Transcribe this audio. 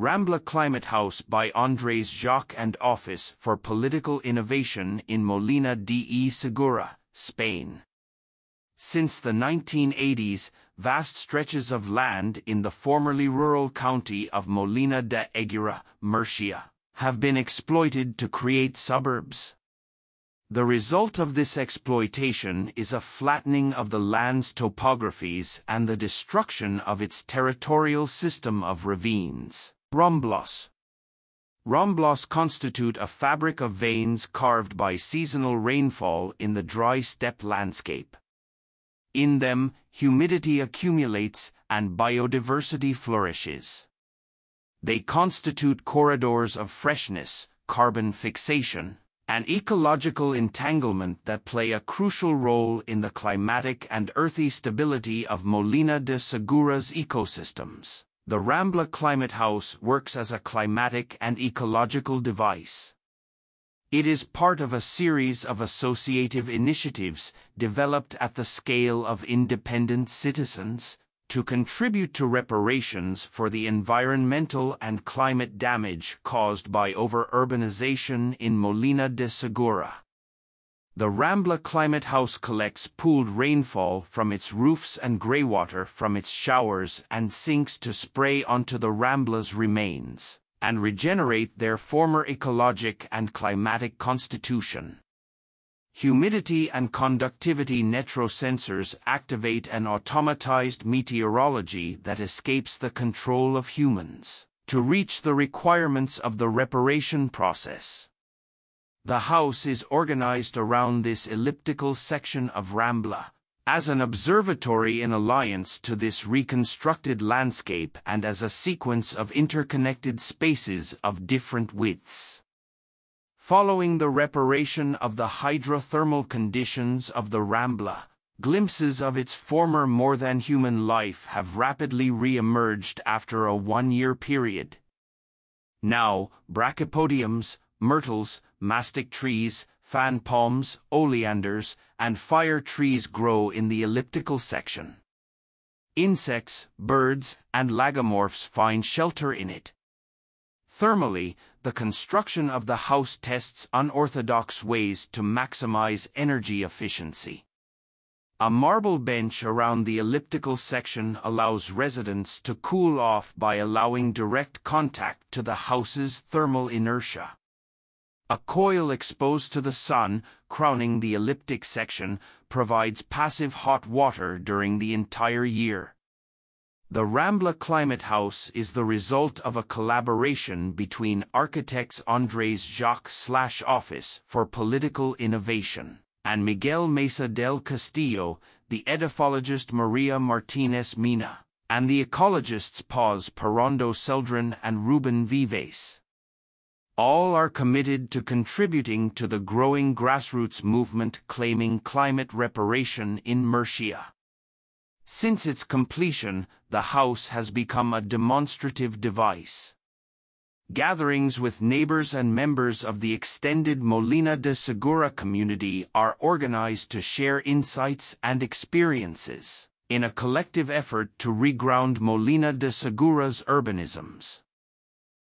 Rambla Climate House by Andres Jaque and Office for Political Innovation in Molina de Segura, Spain. Since the 1980s, vast stretches of land in the formerly rural county of Molina de Egura, Murcia, have been exploited to create suburbs. The result of this exploitation is a flattening of the land's topographies and the destruction of its territorial system of ravines. Ramblas. Ramblas constitute a fabric of veins carved by seasonal rainfall in the dry steppe landscape. In them, humidity accumulates and biodiversity flourishes. They constitute corridors of freshness, carbon fixation, and ecological entanglement that play a crucial role in the climatic and earthy stability of Molina de Segura's ecosystems. The Rambla Climate House works as a climatic and ecological device. It is part of a series of associative initiatives developed at the scale of independent citizens to contribute to reparations for the environmental and climate damage caused by over-urbanization in Molina de Segura. The Rambla Climate House collects pooled rainfall from its roofs and greywater from its showers and sinks to spray onto the Rambla's remains and regenerate their former ecologic and climatic constitution. Humidity and conductivity netrosensors activate an automatized meteorology that escapes the control of humans to reach the requirements of the reparation process. The house is organized around this elliptical section of Rambla, as an observatory in alliance to this reconstructed landscape and as a sequence of interconnected spaces of different widths. Following the reparation of the hydrothermal conditions of the Rambla, glimpses of its former more-than-human life have rapidly re-emerged after a one-year period. Now, brachypodiums, myrtles, mastic trees, fan palms, oleanders, and fire trees grow in the elliptical section. Insects, birds, and lagomorphs find shelter in it. Thermally, the construction of the house tests unorthodox ways to maximize energy efficiency. A marble bench around the elliptical section allows residents to cool off by allowing direct contact to the house's thermal inertia. A coil exposed to the sun, crowning the elliptic section, provides passive hot water during the entire year. The Rambla Climate House is the result of a collaboration between architects Andres Jaque slash Office for Political Innovation and Miguel Mesa del Castillo, the edaphologist Maria Martinez Mena, and the ecologists Paz Parrondo Celdran and Ruben Vives. All are committed to contributing to the growing grassroots movement claiming climate reparation in Murcia. Since its completion, the house has become a demonstrative device. Gatherings with neighbors and members of the extended Molina de Segura community are organized to share insights and experiences in a collective effort to reground Molina de Segura's urbanisms.